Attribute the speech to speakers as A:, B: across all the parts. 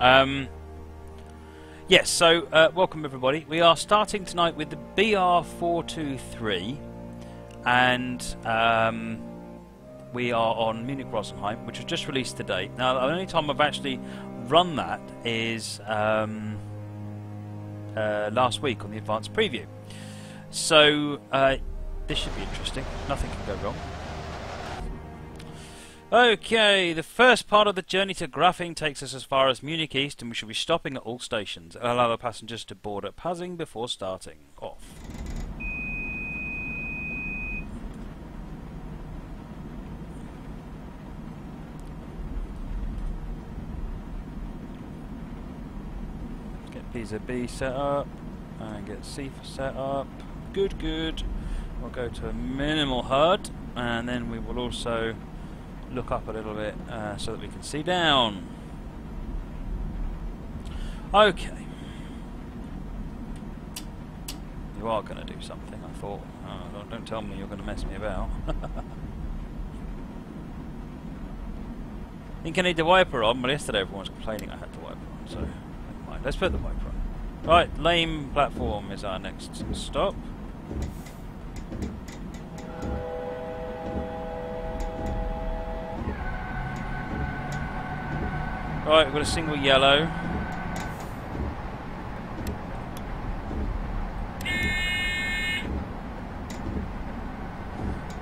A: Um, yes, so uh, welcome everybody. We are starting tonight with the BR423 and um, we are on Munich Rosenheim, which was just released today. Now, the only time I've actually run that is um, uh, last week on the advanced preview. So, uh, this should be interesting. Nothing can go wrong. Okay, the first part of the journey to Grafing takes us as far as Munich East, and we should be stopping at all stations. and Allow the passengers to board at Pasing before starting off. Get PZB set up, and get C set up. Good, good. We'll go to a minimal HUD, and then we will also look up a little bit uh, so that we can see down. Okay. You are going to do something, I thought. Oh, don't, don't tell me you're going to mess me about. think I need the wiper on, but yesterday everyone was complaining I had the wiper on, so never mind. Let's put the wiper on. Right, Laim platform is our next stop. Right, we've got a single yellow.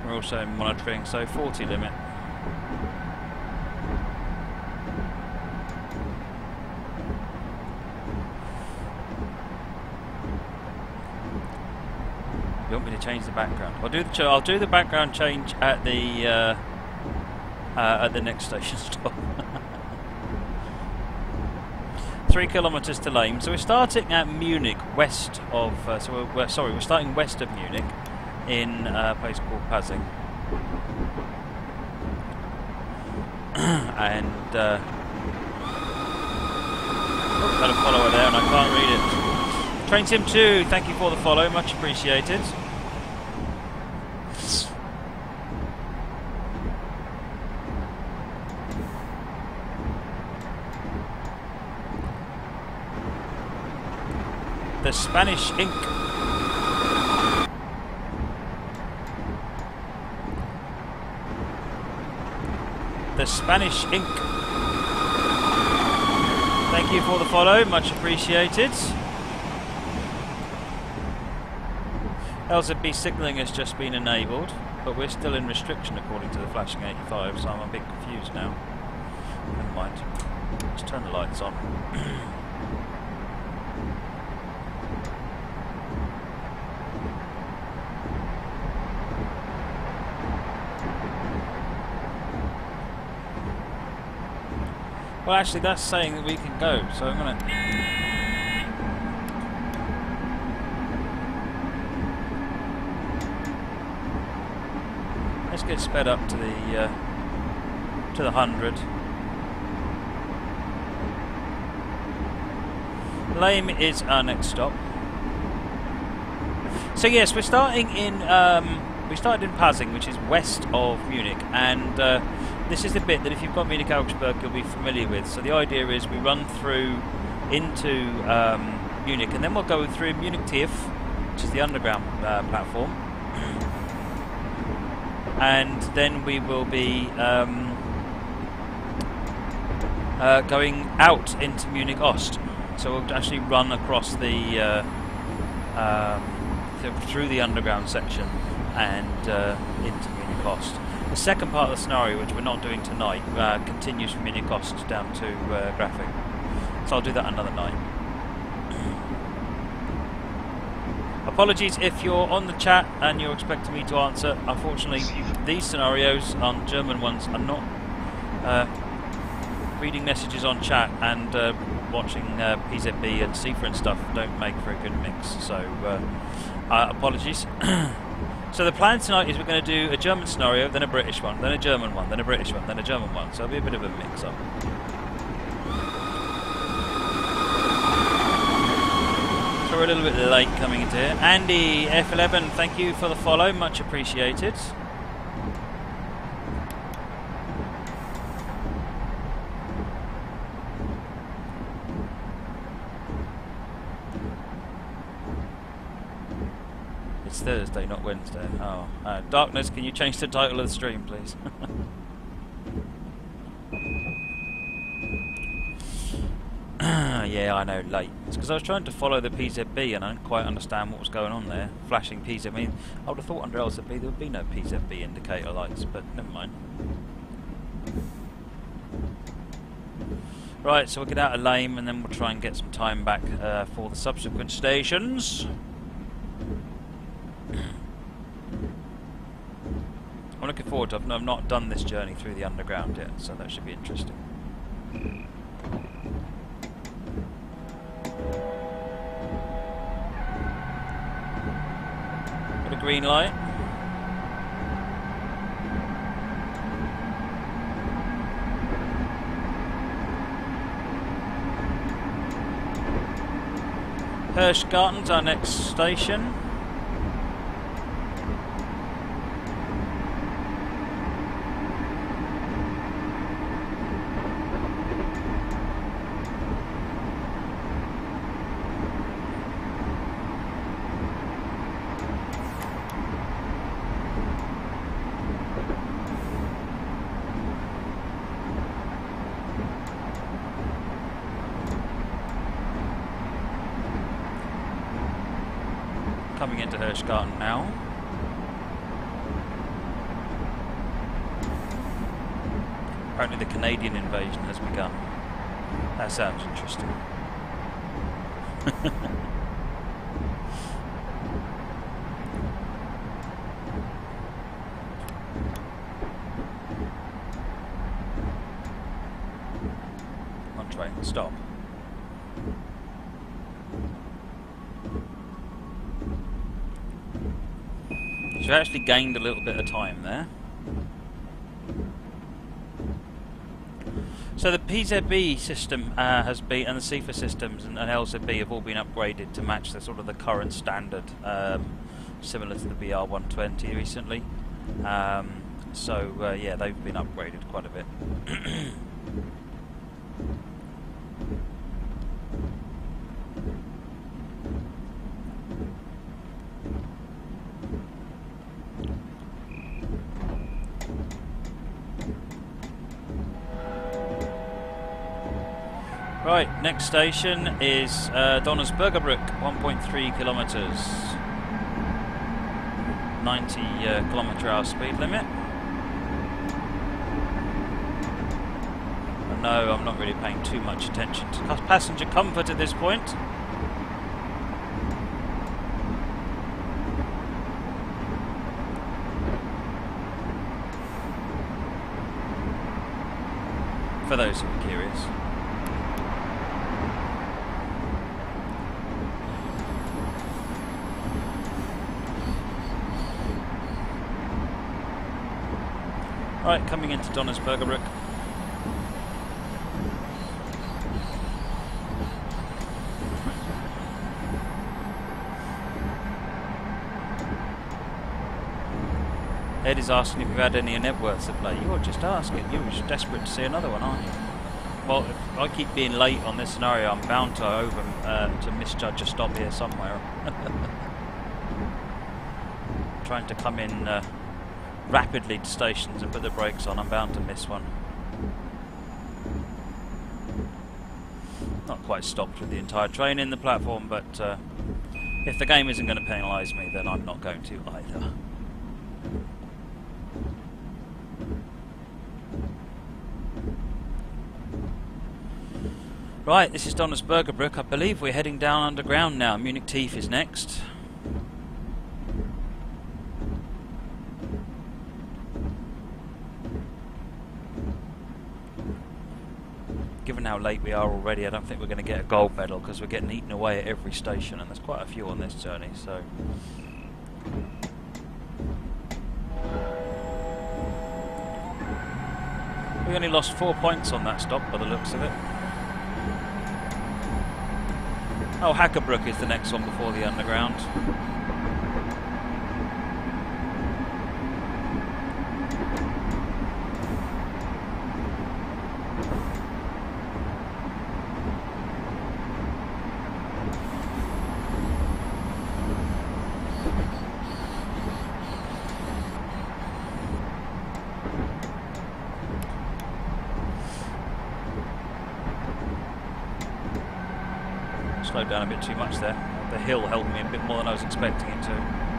A: We're also monitoring, so 40 limit. You want me to change the background? I'll do the I'll do the background change at the uh, uh, at the next station stop. Three kilometres to Laim. So we're starting at Munich, west of. Uh, so we're, we're, sorry, we're starting west of Munich, in a place called Pasing. and uh, got a follower there, and I can't read it. Train Sim 2, thank you for the follow, much appreciated. The Spanish ink. The Spanish ink. Thank you for the follow, much appreciated. LZB signalling has just been enabled, but we're still in restriction according to the flashing 85, so I'm a bit confused now. Never mind. Let's turn the lights on. Well, actually, that's saying that we can go, so I'm going to... Let's get sped up to the uh, to the hundred. Laim is our next stop. So yes, we're starting in um, we started in Pasing, which is west of Munich, and uh, this is the bit that if you've got Munich Augsburg, you'll be familiar with. So the idea is we run through into um, Munich, and then we'll go through Munich Tief, which is the underground uh, platform and then we will be um, uh, going out into Munich Ost. So we'll actually run across the uh, um, th through the underground section and uh, into Munich Ost. The second part of the scenario, which we're not doing tonight, uh, continues from Munich Ost down to uh, Grafing. So I'll do that another night. Apologies if you're on the chat and you're expecting me to answer. Unfortunately, these scenarios on German ones are not uh, reading messages on chat and uh, watching uh, PZB and Sifa and stuff don't make for a good mix. So, uh, uh, apologies. so the plan tonight is we're going to do a German scenario, then a British one, then a German one, then a British one, then a German one. So it'll be a bit of a mix-up. So we're a little bit late coming into here. Andy F11, thank you for the follow, much appreciated. Thursday, not Wednesday. Oh, uh, Darkness, can you change the title of the stream, please? yeah, I know, late. It's because I was trying to follow the PZB and I didn't quite understand what was going on there. Flashing PZB. I would have thought under LZB there would be no PZB indicator lights, but never mind. Right, so we'll get out of Laim and then we'll try and get some time back uh, for the subsequent stations. Looking forward to it. I've not done this journey through the underground yet, so that should be interesting. Got a green light. Hirschgarten's our next station. coming into Hirschgarten now. Apparently the Canadian begun. That sounds interesting. On train, stop. So we actually gained a little bit of time there. So the PZB system uh, has been, and the Sifa systems and, and, LZB have all been upgraded to match the sort of the current standard, um, similar to the BR120 recently. Um, so uh, yeah, they've been upgraded quite a bit. Right, next station is uh, Donnersbergerbrück, 1.3 kilometres. 90 uh, kilometre hour speed limit. no, I'm not really paying too much attention to passenger comfort at this point. For those who are curious. Right, coming into Donnersbergerbrück. Ed is asking if you've had any Knebworths to play. You're just asking. You're just desperate to see another one, aren't you? Well, if I keep being late on this scenario, I'm bound to over uh, to misjudge a stop here somewhere. Trying to come in uh, rapidly to stations and put the brakes on, I'm bound to miss one. Not quite stopped with the entire train in the platform, but uh, if the game isn't going to penalise me, then I'm not going to either. Right, this is Donnersbergerbrück. I believe we're heading down underground now. Munich Tief is next. Late we are already, I don't think we're going to get a gold medal because we're getting eaten away at every station, and there's quite a few on this journey. So. We only lost four points on that stop by the looks of it. Oh, Hackerbrücke is the next one before the underground. slowed down a bit too much there. The hill held me a bit more than I was expecting it to.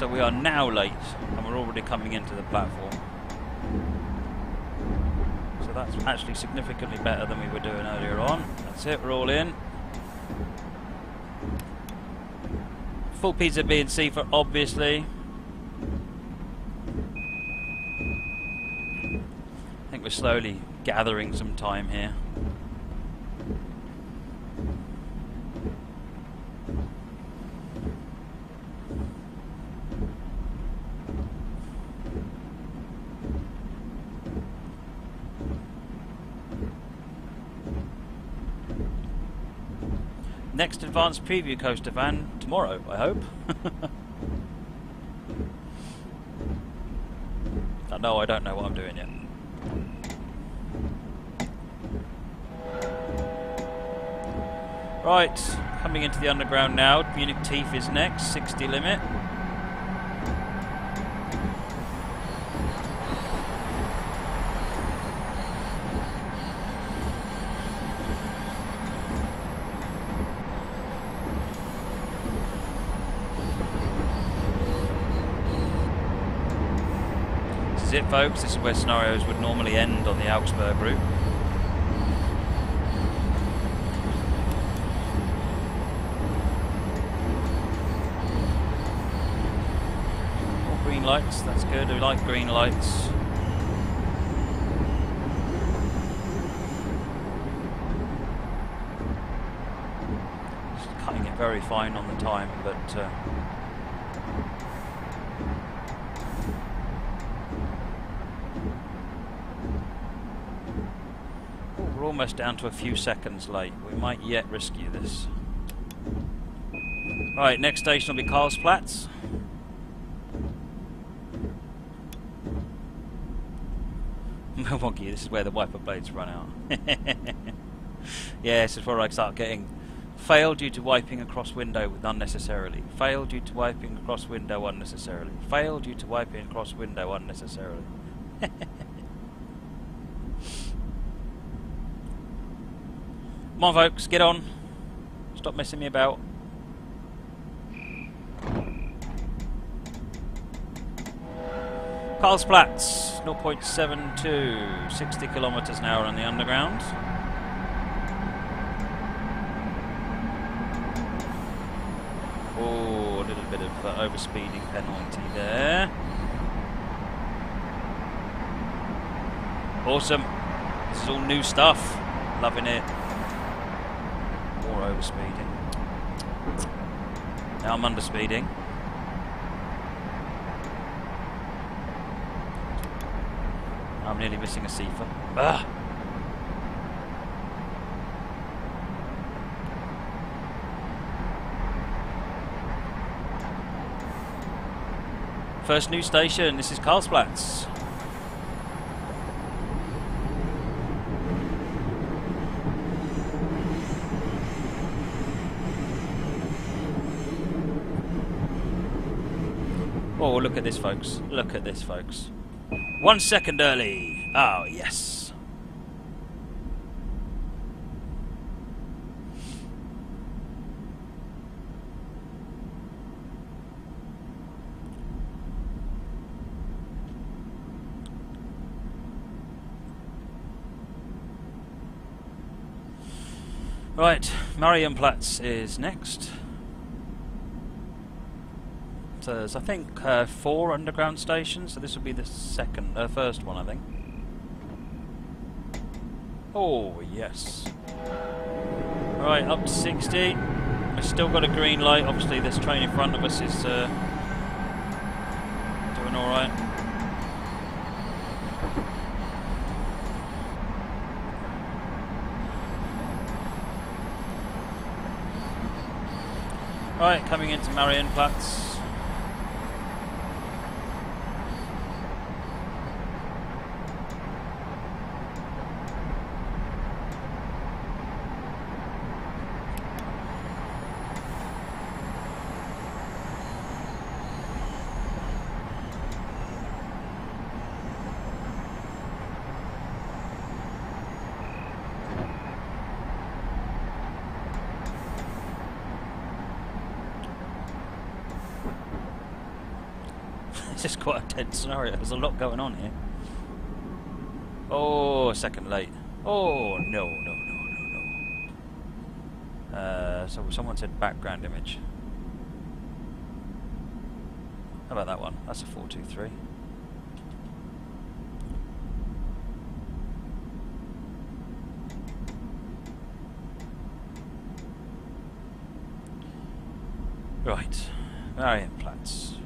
A: So we are now late and we're already coming into the platform. So that's actually significantly better than we were doing earlier on. That's it, we're all in. Full PZB and Sifa obviously. I think we're slowly gathering some time here. Next advanced preview coaster van tomorrow, I hope. Know I don't know what I'm doing yet. Right, coming into the underground now. Munich Tief is next, 60 limit. Folks, this is where scenarios would normally end on the Augsburg route. Green lights, that's good, we like green lights. Just cutting it very fine on the time, but uh, almost down to a few seconds late. We might yet rescue this. Alright, next station will be Karlsplatz. Milwaukee, this is where the wiper blades run out. yeah, this is where I start getting fail due to wiping across window unnecessarily. Fail due to wiping across window unnecessarily. Fail due to wiping across window unnecessarily. Come on, folks, get on. Stop messing me about. Karlsplatz, 0.72, 60 kilometers an hour on the underground. Oh, a little bit of uh, overspeeding penalty there. Awesome. This is all new stuff. Loving it over speeding. Now I'm under speeding. I'm nearly missing a Sifa. Ah! First new station, this is Karlsplatz. Oh, look at this, folks. Look at this, folks. One second early. Oh, yes. Right, Marienplatz is next there's I think uh, four underground stations, so this will be the second, uh, first one I think. Oh yes. Right, up to 60. We've still got a green light. Obviously, this train in front of us is uh, doing all right. Right, coming into Marienplatz. This is quite a tense scenario. There's a lot going on here. Oh, second late. Oh, no, no, no, no, no. Uh, so someone said background image. How about that one? That's a 423. Right, Marienplatz.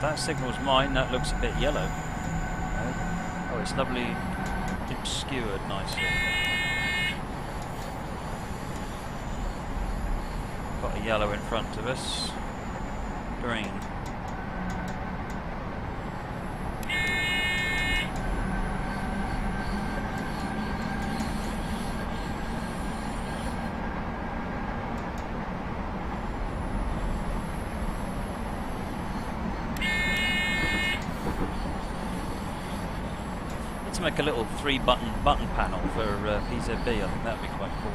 A: That signal's mine, that looks a bit yellow. Oh, it's lovely obscured nicely. Got a yellow in front of us. Green. Let's make a little three button button panel for uh, PZB, I think that'd be quite cool.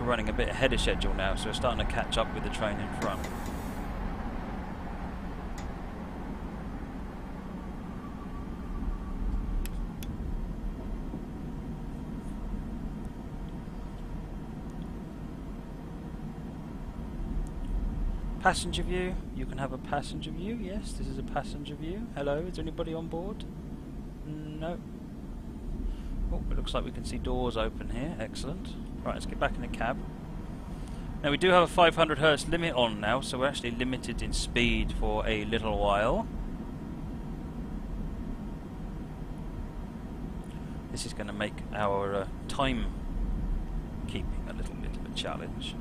A: We're running a bit ahead of schedule now, so we're starting to catch up with the train in front. Passenger view. You can have a passenger view. Yes, this is a passenger view. Hello, is there anybody on board? No. Oh, it looks like we can see doors open here. Excellent. Right, let's get back in the cab. Now we do have a 500 hertz limit on now, so we're actually limited in speed for a little while. This is going to make our uh, time keeping a little bit of a challenge.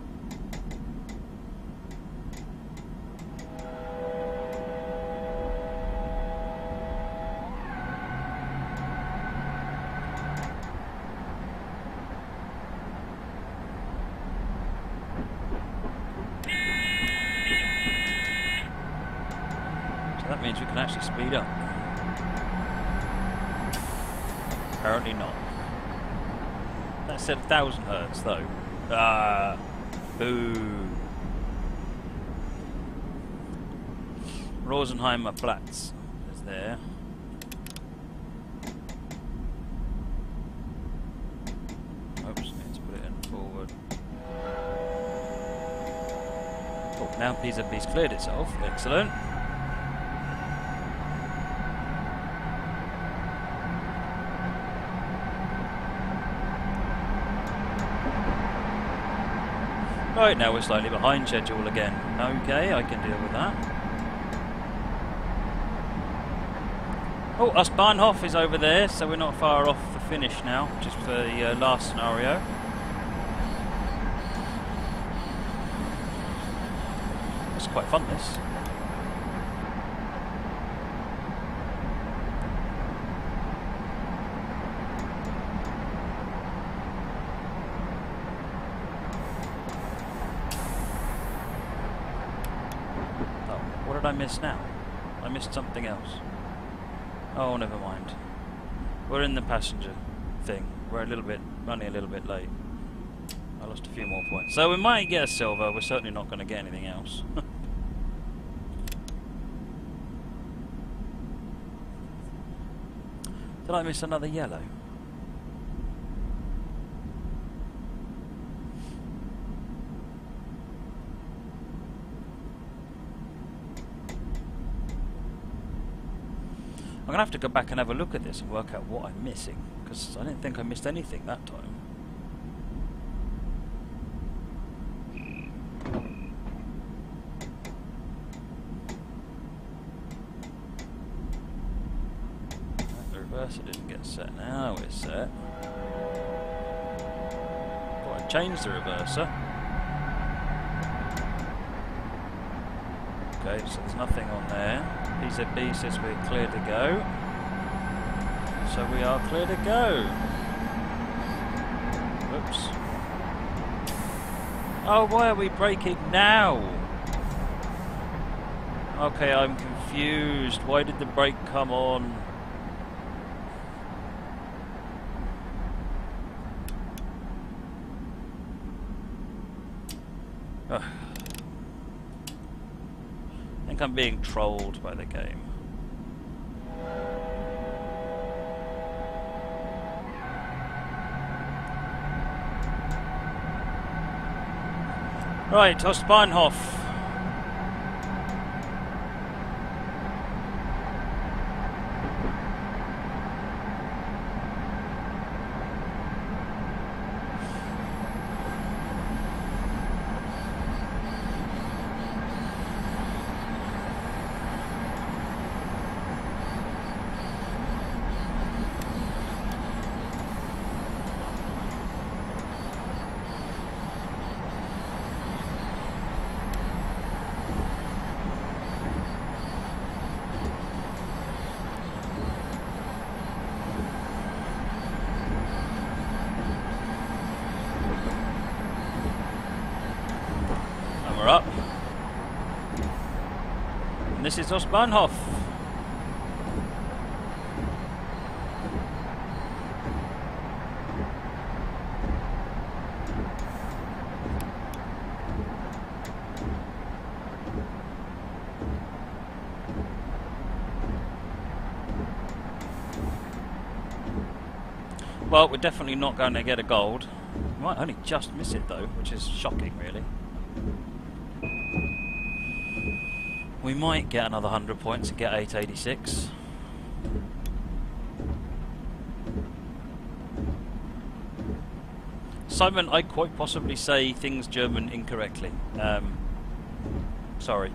A: Speed up. Apparently not. That said 1000 hertz though. Ah, boo. Rosenheimer Platz is there. Oops, need to put it in forward. Oh, now PZB's cleared itself. Excellent. Right, now we're slightly behind schedule again. Okay, I can deal with that. Oh, Ostbahnhof is over there, so we're not far off the finish now, just for the uh, last scenario. It's quite fun, this. Oh, what did I miss now? I missed something else. Oh, never mind. We're in the passenger thing. We're a little bit, running a little bit late. I lost a few more points. So we might get a silver, we're certainly not going to get anything else. Did I miss another yellow? Going to have to go back and have a look at this and work out what I'm missing, because I didn't think I missed anything that time. The reverser didn't get set. Now it's set. Oh, I changed the reverser. Okay, so there's nothing on there. PZB says we're clear to go. So we are clear to go. Oops. Oh, why are we braking now? Okay, I'm confused. Why did the brake come on? Ugh. I think I'm being trolled by the game. Right, Ostbahnhof. And we're up. And this is. Well, we're definitely not going to get a gold. We might only just miss it though, which is shocking really. We might get another 100 points and get 886. Simon, I quite possibly say things German incorrectly. Um, sorry.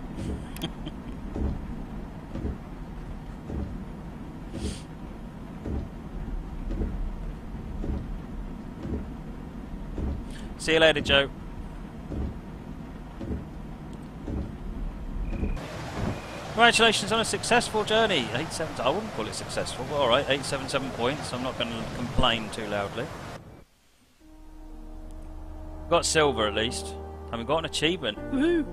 A: See you later, Joe. Congratulations on a successful journey. 87. I wouldn't call it successful, but all right. 877 points. I'm not going to complain too loudly. Got silver at least, and we got an achievement. Woohoo!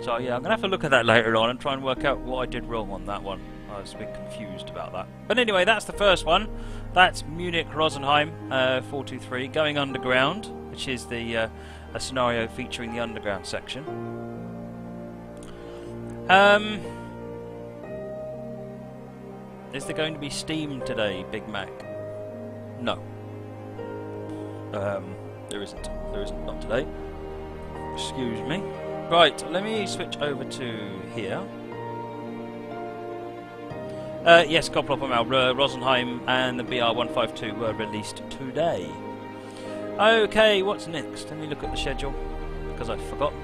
A: So yeah, I'm gonna have to look at that later on and try and work out what I did wrong on that one. I was a bit confused about that. But anyway, that's the first one. That's Munich Rosenheim uh, 423 going underground, which is the uh, a scenario featuring the underground section. Um, is there going to be Steam today, Big Mac? No. Um, there isn't. There isn't. Not today. Excuse me. Right, let me switch over to here. Uh, yes, Koploppermal, uh, Rosenheim and the BR152 were released today. Okay, what's next? Let me look at the schedule, because I forgot.